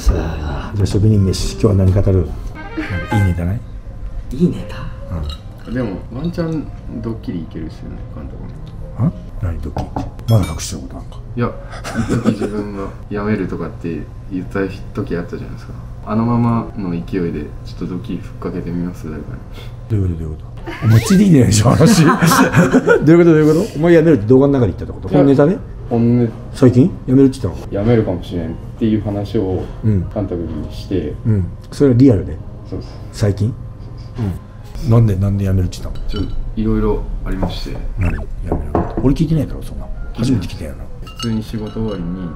さあじゃあ職人飯今日は何語る？いいネタない？いいネタ？でもワンチャンドッキリいけるっすよね監督あ？何ドッキリ？まだ隠してることなんか？いや一時自分が辞めるとかって言った時あったじゃないですか。あのままの勢いでちょっとドッキリふっかけてみます誰かにどういうこと？どういうこと？お前ついてきてないでしょ話。どういうこと？どういうこと？お前辞 めるって動画の中で言ったってこと？本ネタで本音。最近？辞めるって言ったの？辞めるかもしれんっていう話をうん。監督にして、うん。それはリアルで？そうです。最近？うん。なんでなんで辞めるって言ったの？ちょいろいろありまして。何辞める俺聞いてないだろそんな。初めて聞いたよな。普通に仕事終わりに、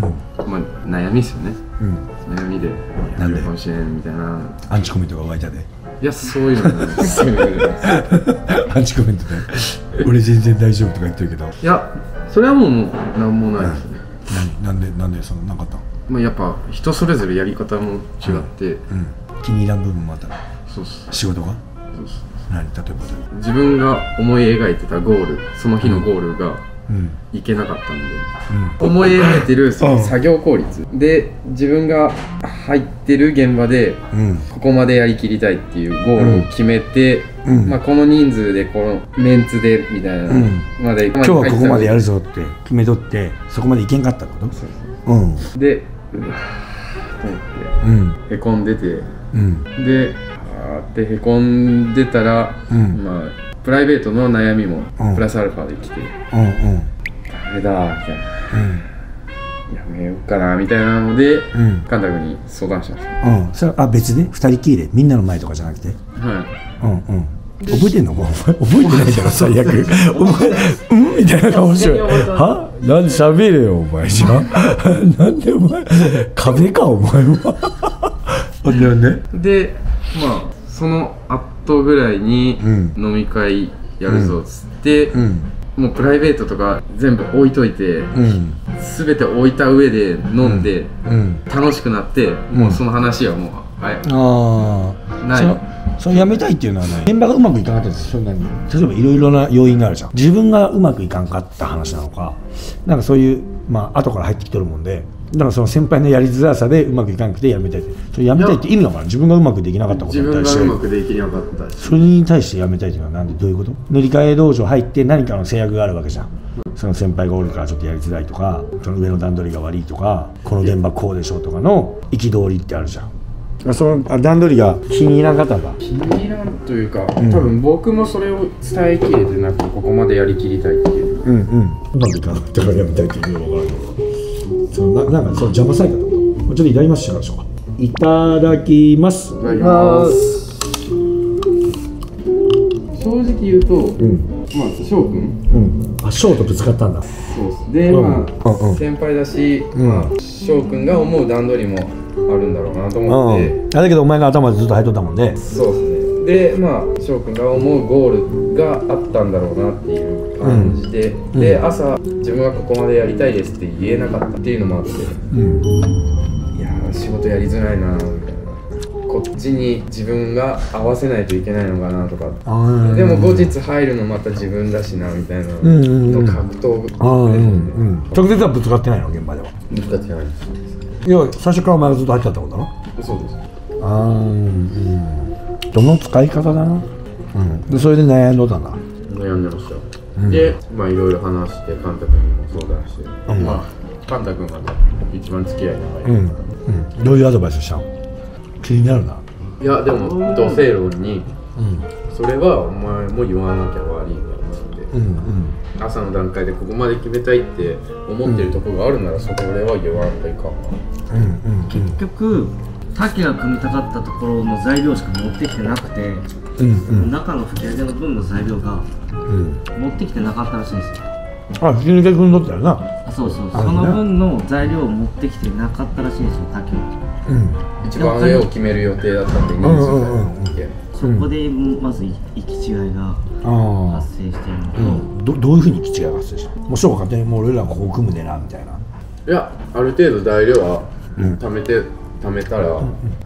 まあ悩みっすよね。うん。悩みでなんで？辞めるかもしれんみたいな。アンチコメントが湧いたで。いやそういうのない アンチコメントで。俺全然大丈夫とか言ってるけど。いやそれはもう何もないですね、何？なんで？なんで？そのなかった？のまあ、やっぱ人それぞれやり方も違って、うん。気に入らん部分もあったの？そうっす。仕事が？そうっす。何？例えば。自分が思い描いてたゴールその日のゴールがうんいけなかったん。で、思い描いてるその作業効率。で自分が入ってる現場でうん。ここまでやりきりたいっていうゴールを決めて、うん。まあ、この人数でこのメンツでみたいな、うん。まで今日はここまでやるぞぞって決めとってそこまでいけんかったこと？うん。でうわーと思うん。ってへこんでて。うん。であーってへこんでたら、うん。まあプライベートの悩みもうん。プラスアルファで来て、うんうん。あれだみたいな。うん。やめようかなみたいなので、うん。監督に相談しましたうん。それあ別で二人きりで？みんなの前とかじゃなくて？はい。うんうん。覚えてんの？もうお前覚えてないだろ最悪。お前うん？みたいな顔して。るは？なんで喋れよお前じゃ なんでお前壁かお前は。でほんででまあその後ぐらいにうん。飲み会やるぞっつって、うん。もうプライベートとか全部置いといて、うん。全て置いた上で飲んで、うん。楽しくなって、もうその話はもうあああない。そのその辞めたいっていうのはね現場がうまくいかなかったですそんなに例えばいろいろな要因があるじゃん。自分がうまくいかんかった話なのかなんかそういうまあ後から入ってきてるもんでだからその先輩のやりづらさでうまくいかなくて辞めたいってそれ辞めたいって意味なのかな自分がうまくできなかったこと自分がに対して。うまくできなかったしそれに対して辞めたいっていうのはなんでどういうこと？塗り替え道場入って何かの制約があるわけじゃん。その先輩がおるからちょっとやりづらいとかその上の段取りが悪いとかこの現場こうでしょとかの憤りってあるじゃん。そのあ段取りが気に入らんかった。んだ気に入らんというか、多分僕もそれを伝えきれてなくてここまでやりきりたいっていう。うんうん。なんでかなってからやめたいっていうのが分からんけどそのななんかその邪魔されたってこと？ちょっといただきますしましょうかいただきます。いただきます。正直言うと、うん。まあ翔くん。うん。あショートぶつかったんだ。そうっす。で、うん。まあ、うんうん。先輩だし、ん。まあ翔くんが思う段取りもあるんだろうなと思って、うん。あだけどお前が頭でずっと入っとったもんでそうですねでまあ翔くんが思うゴールがあったんだろうなっていう感じで、で朝自分はここまでやりたいですって言えなかったっていうのもあって。うん。いやー仕事やりづらいなみたいなこっちに自分が合わせないといけないのかなとか。でも後日入るのまた自分だしなみたいなうん。うんうん。の格闘直接はぶつかってないの現場では。難しいないいや最初からお前がずっと入ってたってこと？だろそうです。ああうんどの使い方だな。うん。でそれで悩んどだ。悩んでました、うん。でまあいろいろ話してカンタ君にも相談し。て、うん。まあカンタ君が一番付き合い長い、うん。うん。どういうアドバイスした？の気になるな。いやでも同性論に。うん。それはお前も言わなきゃ悪いんだよって、うんうん。朝の段階でここまで決めたいって思ってるとこがあるならそれは言わんといかんわ。うんうん。結局滝が組みたかったところの材料しか持ってきてなくて、うんうん。中の吹き上げの分の材料がうん。持ってきてなかったらしいんですよ。あひき抜け君だったよな。あそうそう。あその分の材料を持ってきてなかったらしいんですよ滝はうん。一番上を決める予定だったんで人数うんうんうん。がいけそこでまず行き違いがあ発生しているのと、あうん。どどういうふうに行き違いが発生したの？もう翔が勝手にもう俺らここ組むでなみたいな。いやある程度材料はうん。貯めて貯めたら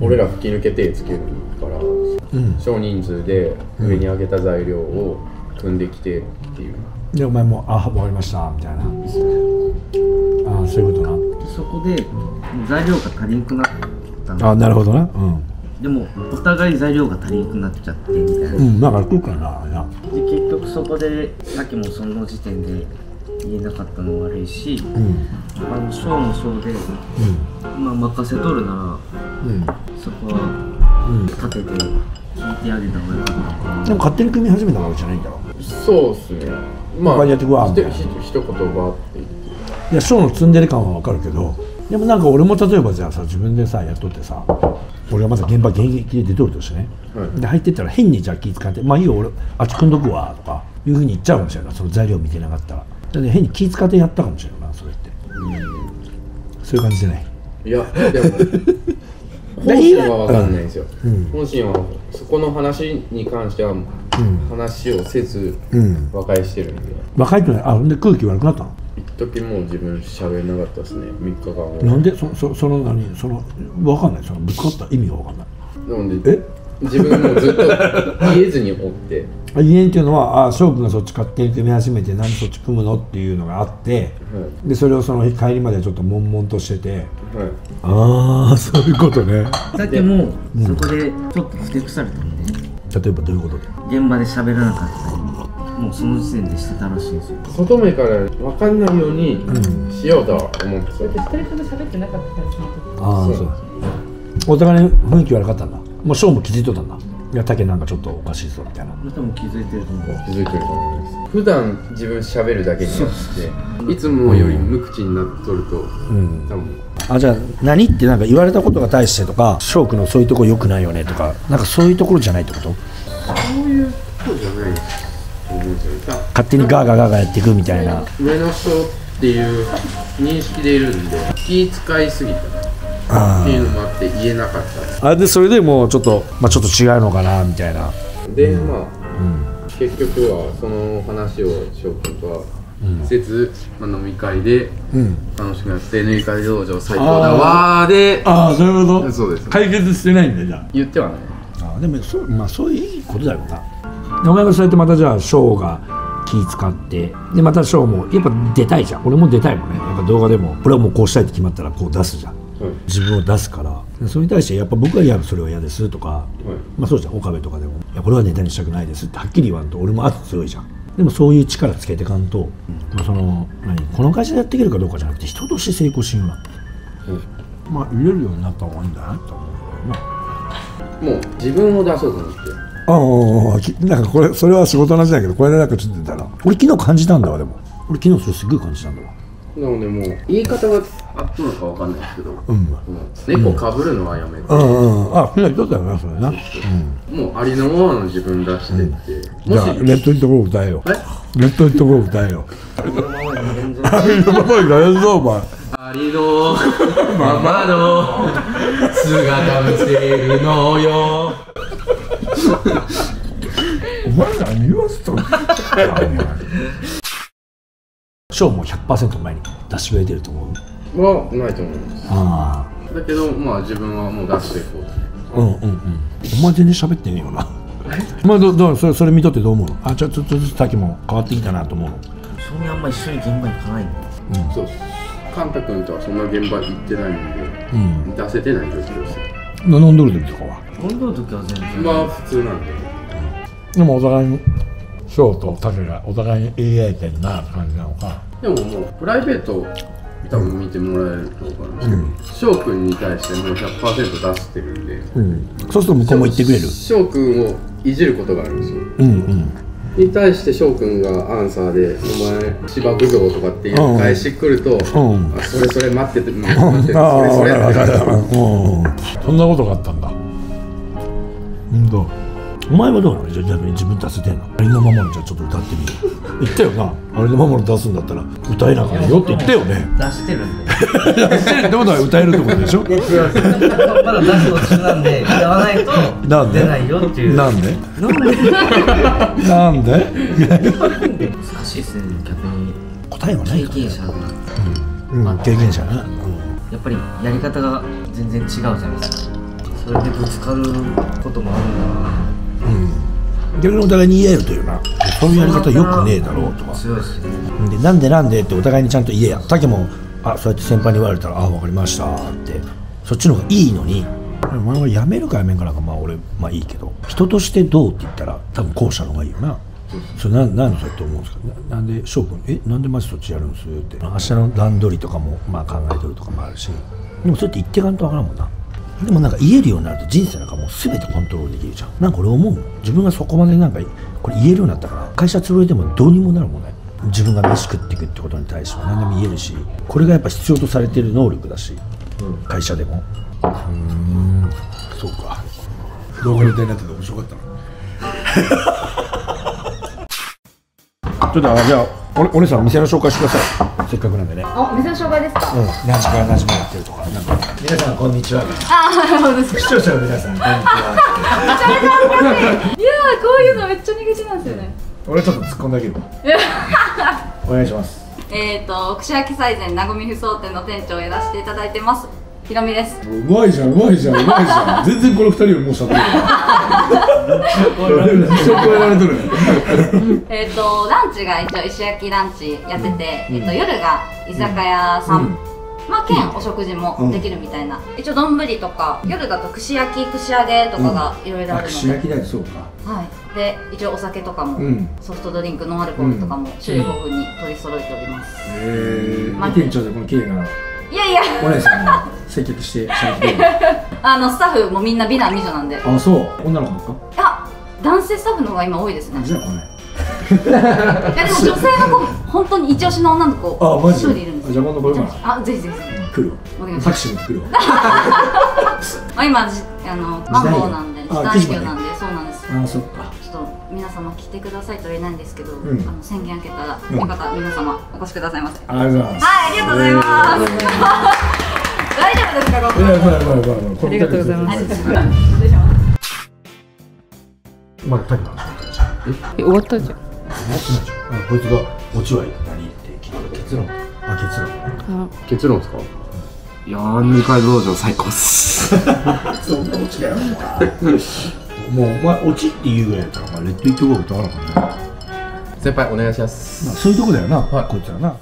俺ら吹き抜け手つけるからうん。少人数で上に上げた材料を組んできてっていう。でお前も「あ分かりました」みたいな。ああそういうことな。そそこで材料が足りんくなったの。あなるほどな。うん。でもお互い材料が足りんくなっちゃってみたいな、うんなんか来るかななで結局そこでさっきもその時点で言えなかったの悪いしうん。あのショーもそうで、まあ、任せとるなうん。らそこはうん。立てて聞いてあげた方がよかったのかでも勝手に組み始めたわけじゃないんだろ？そうっすね。ま他にやってくわひひ一言ばって言って。いやショーのツンデレ感はわかるけどでもなんか俺も例えばじゃあさ自分でさやっとってさ俺がまず現場現役で出とるとしてね、はい。で入ってったら変にじゃあ気使って「まあいいよ俺あっち組んどくわ」とかいうふうに言っちゃうかもしれない。その材料見てなかったらで変に気使ってやったかもしれないなそれって。そういう感じじゃない？いやでも 本心は分かんないんですよ、うん。本心はそこの話に関しては話をせずうん。和解してるんで。若いとねあほんで空気悪くなったの？一時もう自分喋れなかったですね。3日間もなんでそそその何？その分かんない。そのぶつかった意味が分かんない。なのでえ？自分もずっと言えずにおって。あ言えんっていうのはあ翔くんがそっち勝手に組み始めて何そっち組むのっていうのがあってはでそれをその日帰りまでちょっと悶々としてて。いはい。ああそういうことね。さっきもそこでちょっとふてくされたんで、例えばどういうこと？で現場で喋らなかったりもうその時点でしてたらしいんですよ。外目から分かんないようにしようとは思ってそれで二人とも喋ってなかったからああそう。お互いに雰囲気悪かったんだもう翔も気づいとったんだ。いや竹なんかちょっとおかしいぞみたいな。多分気づいてると思う。気づいてると思います。普段自分喋るだけになっていつもより無口になっとるとうん。多分。あじゃあ何ってなんか言われたことが対してとか翔くんのそういうところ良くないよねとかなんかそういうところじゃないってこと？そういうことじゃない勝手にガーガーガーガーやっていくみたいな。上の人っていう認識でいるんで気使いすぎた。あっていうのもあって言えなかった。あれでそれでもうちょっと、まあ、ちょっと違うのかなみたいな。でまあうん結局はその話を翔くんとはせず、まあ、飲み会でうん。楽しくなって飲み会道場最高だわーで。ああそういうこと？そうです。解決してないんだじゃ言ってはないああでもそう,、まあ、そういうことだよな。お前がそうやってまたじゃあショーが気使ってでまたショーもやっぱ出たいじゃん。俺も出たいもんね。やっぱ動画でもこれはもうこうしたいって決まったらこう出すじゃん。はい自分を出すから。でそれに対してやっぱ僕は嫌それは嫌ですとか。はいまあそうじゃん岡部とかでも「いやこれはネタにしたくないです」ってはっきり言わんと俺も圧強いじゃん。でもそういう力つけてかんと、まあ、その何この会社でやっていけるかどうかじゃなくて人として成功しようなまあ入れるようになった方がいいんだなと思うんだよな。もう自分を出そうと思って。ああきなんかこれそれは仕事の話だけどこれでなんかちょっと出たら俺昨日感じたんだわでも俺昨日それすごい感じたんだわなのでもう言い方があったのかわかんないですけど、うん。もう猫かぶるのはやめて、うんうん。あみんな言っとったよな。それな、うん、もうありのままの自分出してって、じゃあレッドにところ歌えよ。え？レッドにところ歌えよ。このままに連続あみんなままにやるぞお前。ありのままの姿見せるのよ。お前何言わせとんの？シ ョーも100%前に出してくれてると思う。はないと思います。あだけどまあ自分はもう出していこうあうんうんうん。お前全然喋ってねえよな。お前どどうそれそれ見とってどう思うの？あちょっとずつ滝も変わってきたなと思うの。正味あんま一緒に現場行かないん。でそうカンタ君とはそんな現場行ってないんで、うん。出せてない状況です飲んどる時とかは？飲んどる時は全然。まあ普通なんで。でもお互いにショーとタケがお互いに言い合えてるなって感じなのか。でももうプライベート多分見てもらえると思うんですけど翔くんに対してもう100%出してるんで。うん。そうすると向こうも言ってくれる。翔くんをいじることがあるんですよ。うんうん。に対して翔くんがアンサーで「お前芝生像」とかっていう返してくると「うん。あそれそれ待ってて 待っててそああれそれ」分かるって。なる分かる。うん。そんなことがあったんだ。うん。とお前はどうなの？じゃあ逆に自分出せてんの？ありのままのじゃあちょっと歌ってみよう。言ったよな。ありのままの出すんだったら歌えなあかんよって言ったよね。出してるんで 出せるってことは歌えるってことでしょ？いや違うまだ出すの中なんで歌わないなんで？と出ないよっていう。なんで？なんで？難しいですね逆に。答えはない経験者が。うん、経験者な、やっぱりやり方が全然違うじゃないですか。それでぶつかることもあるんだな。うん、逆にお互いに言い合えるというな。そういうやり方よくねえだろうとか。でなんでなんでってお互いにちゃんと言えや。竹もあそうやって先輩に言われたら「あ分かりました」って。そっちの方がいいのに。お前は辞めるか辞めんかなんかまあ俺まあいいけど。人としてどうって言ったら多分後者の方がいいよな。それななんでそうやって思うんですか？ななんで翔くんえなんでマジそっちやるんです？って。明日の段取りとかもまあ考えてるとかもあるし。でもそうやって言っていかんとわからんもんなでもなんか言えるようになると人生なんかもう全てコントロールできるじゃん。なんか俺思うもん。自分がそこまでなんかこれ言えるようになったから会社潰れてもどうにもなるもんね。自分が飯食っていくってことに対しては。何でも言えるし。これがやっぱ必要とされてる能力だし、会社でも。うーん。そうか。動画みたいになってて面白かったな。ちょっとあじゃあおお姉さん店の紹介してくださいせっかくなんでねあ、店の紹介ですか？うん、何時から何時までやってるとか、なんか。皆さん、こんにちは。あ、なるほどですか？視聴者の皆さん、こんにちは。いやー、こういうのめっちゃ苦手なんですよね。俺ちょっと突っ込んだけど。お願いします。えーと、串焼き祭前なごみ不装店の店長をやらせていただいてます。ひろみです。うまいじゃん、うまいじゃん、うまいじゃん。全然この二人よりもうしゃべる。えられとる。えーと、ランチが一応石焼きランチやってて、えっと、夜が居酒屋さん。うん。まあ、兼お食事もできるみたいな、一応丼とか夜だと串焼き串揚げとかがいろいろあるので、串焼きだよ、そうか。はい、で一応お酒とかも、うん。ソフトドリンクノンアルコールとかも種類豊富に取り揃えております、えまあ店長でこの綺麗ないやいやお姉さんが接客して、しゃべって あのスタッフもみんな美男美女なんであ、そう。女の子ですか？あ男性スタッフの方が今多いですねじゃあ、これ。いやでも女性の子本当に一押しの女の子あ、マジ？一人いるんですじゃあ、今度。あぜひぜひ来るわ。お願いしますタクシーで来るわ。ま あ今じあのマンボウなんで時あ短営業なんでそうなんですあ、そっか。皆様来てくださいとは言えないんですけど、ん。あの宣言開けたら、よかったら皆様お越しくださいませ。ありがとうございます。はいありがとうございます、大丈夫です。かここいや、これ、これ、これ、これ。ありがとうございます失礼しますまだタイマーえ終わったじゃん。あこいつが落ちは何って聞いた結論あ結論あ、結論ですかいやー二階道場最高っすそん。な落ちだよもうお前落ちって言うぐらいやったらお前レッドイットゴールとあらかな、ま先輩お願いします。あ、そういうとこだよな、こいつらな